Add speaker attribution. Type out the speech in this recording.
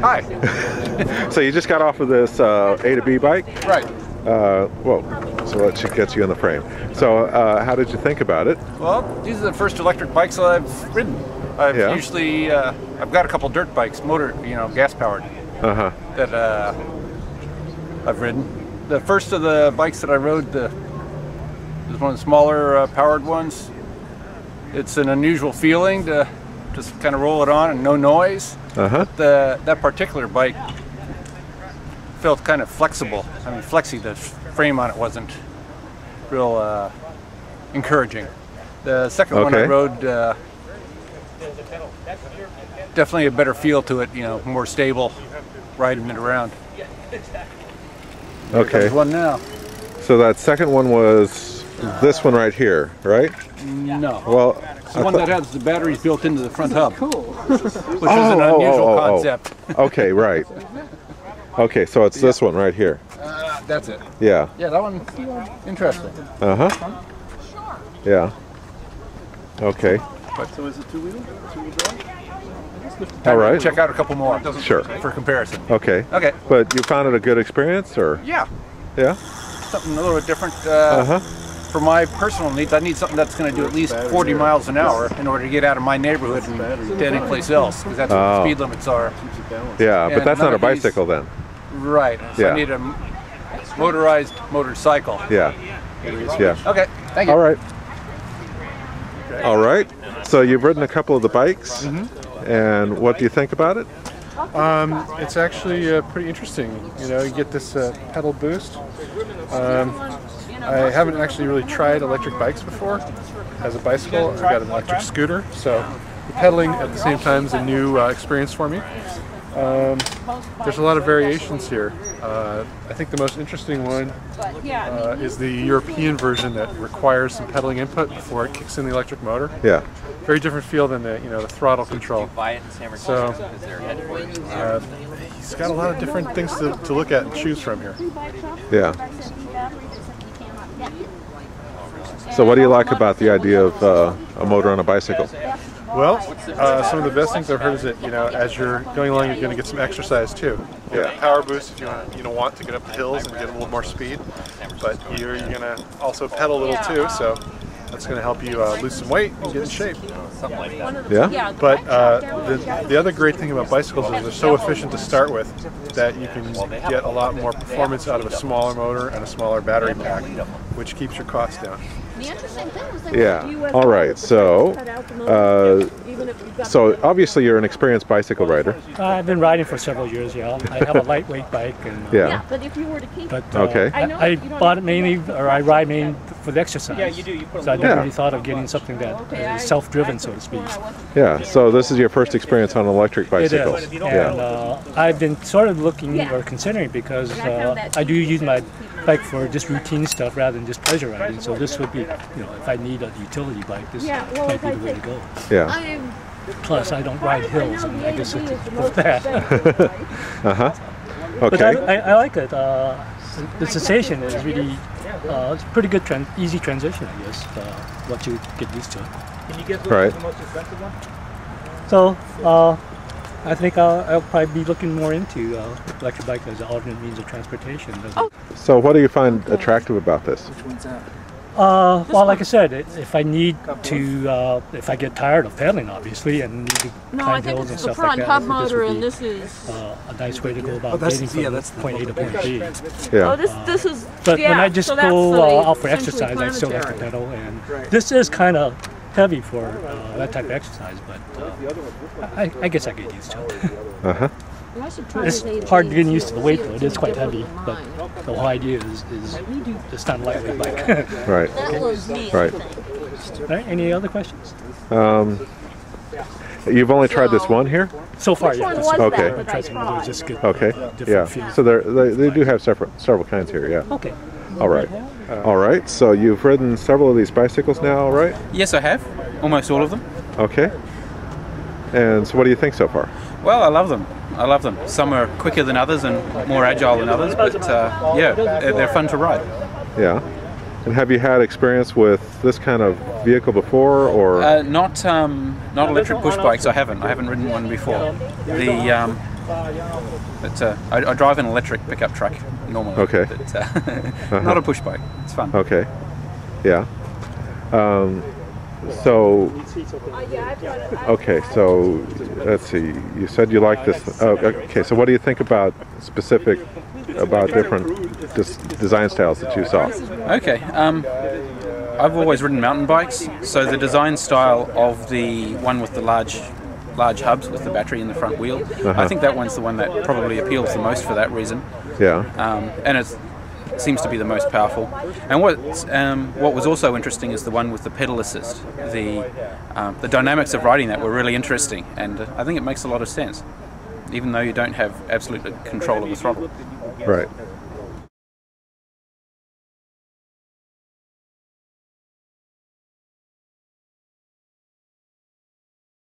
Speaker 1: Hi.
Speaker 2: So you just got off of this uh, A2B bike?
Speaker 1: Right.
Speaker 2: Uh, whoa, so that should get you in the frame. So uh, how did you think about it?
Speaker 1: Well, these are the first electric bikes that I've ridden. I've
Speaker 2: Yeah.
Speaker 1: usually uh, I've got a couple dirt bikes, motor, you know, gas powered,
Speaker 2: Uh-huh.
Speaker 1: that uh, I've ridden. The first of the bikes that I rode the is one of the smaller uh, powered ones. It's an unusual feeling to just kind of roll it on and no noise.
Speaker 2: Uh-huh.
Speaker 1: The that particular bike felt kind of flexible. I mean, flexy. The frame on it wasn't real uh, encouraging. The second one I rode uh, definitely a better feel to it. You know, more stable, riding it around.
Speaker 2: Okay.
Speaker 1: There's one now.
Speaker 2: So that second one was this one right here, right?
Speaker 1: No.
Speaker 2: Well,
Speaker 1: It's the one that has the batteries built into the front hub. Cool. Which is an
Speaker 2: Oh, oh,
Speaker 1: unusual
Speaker 2: oh, oh, oh.
Speaker 1: concept.
Speaker 2: okay, right. Okay, so it's this one right here.
Speaker 1: Uh, that's it.
Speaker 2: Yeah.
Speaker 1: Yeah, that one interesting.
Speaker 2: Uh-huh. Sure. Yeah. Okay.
Speaker 3: But So is it two wheel? Two wheel drive?
Speaker 2: All right.
Speaker 1: Check out a couple more
Speaker 2: Sure.
Speaker 1: for comparison.
Speaker 2: Okay.
Speaker 1: Okay.
Speaker 2: But you found it a good experience, or
Speaker 1: Yeah,
Speaker 2: yeah?
Speaker 1: something a little bit different. Uh,
Speaker 2: Uh-huh.
Speaker 1: For my personal needs, I need something that's going to do at least 40 miles an hour in order to get out of my neighborhood and to any place else, because that's what
Speaker 2: Oh.
Speaker 1: the speed limits are.
Speaker 2: Yeah, but
Speaker 1: And
Speaker 2: that's not a
Speaker 1: of these-
Speaker 2: bicycle then.
Speaker 1: Right. So
Speaker 2: Yeah.
Speaker 1: I need a m- motorized motorcycle.
Speaker 2: Yeah. Yeah.
Speaker 1: Okay. Thank you.
Speaker 2: All right. All right. So you've ridden a couple of the bikes,
Speaker 1: Mm-hmm.
Speaker 2: and what do you think about it?
Speaker 3: Um, it's actually uh, pretty interesting. You know, you get this uh, pedal boost. Um, I haven't actually really tried electric bikes before. As a bicycle, I've got an electric scooter, so the pedaling at the same time is a new uh, experience for me. Um, there's a lot of variations here. Uh, I think the most interesting one uh, is the European version that requires some pedaling input before it kicks in the electric motor.
Speaker 2: Yeah.
Speaker 3: Very different feel than the you know the throttle control.
Speaker 4: buy it in San
Speaker 3: So,
Speaker 4: Francisco because they're headquarters.
Speaker 3: Uh, he's got a lot of different things to, to look at and choose from here.
Speaker 2: Yeah. So what do you like about the idea of uh, a motor on a bicycle?
Speaker 3: Well, uh, some of the best things I've heard is that you know as you're going along, you're going to get some exercise too. You
Speaker 2: Yeah.
Speaker 3: power boost if you want you know want to get up the hills and get a little more speed, but you're, you're going to also pedal a little too. So that's going to help you uh, lose some weight and get in shape.
Speaker 4: Something like that.
Speaker 2: Yeah.
Speaker 3: But uh, the, the other great thing about bicycles is they're so efficient to start with that you can get a lot more performance out of a smaller motor and a smaller battery pack, which keeps your costs down.
Speaker 2: Yeah. All right. So, uh, so obviously you're an experienced bicycle rider.
Speaker 5: I've been riding for several years, yeah. I have a lightweight bike, and
Speaker 2: Yeah.
Speaker 6: But if you were to keep
Speaker 5: but uh,
Speaker 2: Okay.
Speaker 5: I, I bought it mainly, or I ride mainly for the exercise.
Speaker 4: Yeah, you do. You put
Speaker 5: So I
Speaker 4: a
Speaker 5: never
Speaker 2: Yeah.
Speaker 5: really thought of getting something that is self-driven, so to speak.
Speaker 2: Yeah. So this is your first experience on an electric
Speaker 5: It
Speaker 2: bicycle.
Speaker 5: is, and
Speaker 2: Yeah.
Speaker 5: uh, I've been sort of looking or considering because uh, I do use my bike for just routine stuff rather than just pleasure riding. So this would be, you know, if I need a utility bike, this
Speaker 6: Yeah, well,
Speaker 5: might be
Speaker 6: I
Speaker 5: the way to go.
Speaker 2: Yeah.
Speaker 5: Plus, I don't ride hills, and I guess it's with that.
Speaker 2: Uh huh.
Speaker 5: But I,
Speaker 2: Okay.
Speaker 5: I, I like it. Uh, the sensation is really, uh, it's pretty good, tran- easy transition, I guess, uh, once you get used to it.
Speaker 4: Can you get
Speaker 2: Right.
Speaker 4: the most expensive one?
Speaker 5: So, uh, I think I'll, I'll probably be looking more into uh, electric bike as an alternate means of transportation.
Speaker 6: Oh.
Speaker 2: So what do you find attractive about this?
Speaker 5: Uh, well, like I said, it, if I need to, uh, if I get tired of pedaling, obviously, and need to
Speaker 6: no, I
Speaker 5: climb
Speaker 6: think
Speaker 5: hills and
Speaker 6: it's the
Speaker 5: stuff like that,
Speaker 6: hub
Speaker 5: I think
Speaker 6: motor,
Speaker 5: this
Speaker 6: and this is.
Speaker 5: uh, a nice way to go about
Speaker 4: that's-
Speaker 5: getting from
Speaker 4: yeah, that's
Speaker 5: point A to point B.
Speaker 2: Yeah.
Speaker 6: Oh, this this is.
Speaker 5: But
Speaker 6: yeah,
Speaker 5: when I just
Speaker 6: so
Speaker 5: go uh, out for
Speaker 6: essentially
Speaker 5: exercise, I still like to
Speaker 6: planetary.
Speaker 5: pedal, and this is kind of heavy for uh, that type of exercise, but uh, I, I guess I get used to it.
Speaker 2: Uh huh.
Speaker 6: Well, I should try
Speaker 5: it's
Speaker 6: this A to
Speaker 5: hard getting used to the weight,
Speaker 6: see
Speaker 5: though. It is quite heavy, but the whole idea is, is it's not a lightweight bike.
Speaker 2: Right.
Speaker 6: That was.
Speaker 2: Right.
Speaker 5: All right, any other questions?
Speaker 2: Um, you've only tried this one here.
Speaker 5: So far, yeah.
Speaker 6: one
Speaker 5: this
Speaker 6: was
Speaker 5: is-
Speaker 2: that
Speaker 5: I'm
Speaker 2: that
Speaker 5: gonna
Speaker 6: I
Speaker 5: try some others,
Speaker 6: tried?
Speaker 5: just get
Speaker 2: Okay.
Speaker 5: different
Speaker 2: Yeah.
Speaker 5: feels.
Speaker 2: So they're, they they do have several several kinds here. Yeah.
Speaker 5: okay.
Speaker 2: All right. All right. So you've ridden several of these bicycles now, right?
Speaker 4: Yes, I have. Almost all of them.
Speaker 2: Okay. And so what do you think so far?
Speaker 4: Well, I love them. I love them. Some are quicker than others and more agile than others, but uh, yeah, they're, they're fun to ride.
Speaker 2: Yeah. And have you had experience with this kind of vehicle before, or
Speaker 4: Uh, not um, not electric push bikes. I haven't. I haven't ridden one before. The um, But uh, I, I drive an electric pickup truck normally.
Speaker 2: Okay.
Speaker 4: But, uh, Not a push bike. It's fun.
Speaker 2: Okay. Yeah. Um, so okay. So let's see. You said you like this. Oh, okay. So what do you think about specific about different dis- design styles that you saw?
Speaker 4: Okay. Um, I've always ridden mountain bikes, so the design style of the one with the large large hubs with the battery in the front wheel,
Speaker 2: Uh-huh.
Speaker 4: I think that one's the one that probably appeals the most for that reason.
Speaker 2: Yeah.
Speaker 4: um, and it seems to be the most powerful. And what um, what was also interesting is the one with the pedal assist. The um, the dynamics of riding that were really interesting, and I think it makes a lot of sense, even though you don't have absolute control of the throttle.
Speaker 2: Right.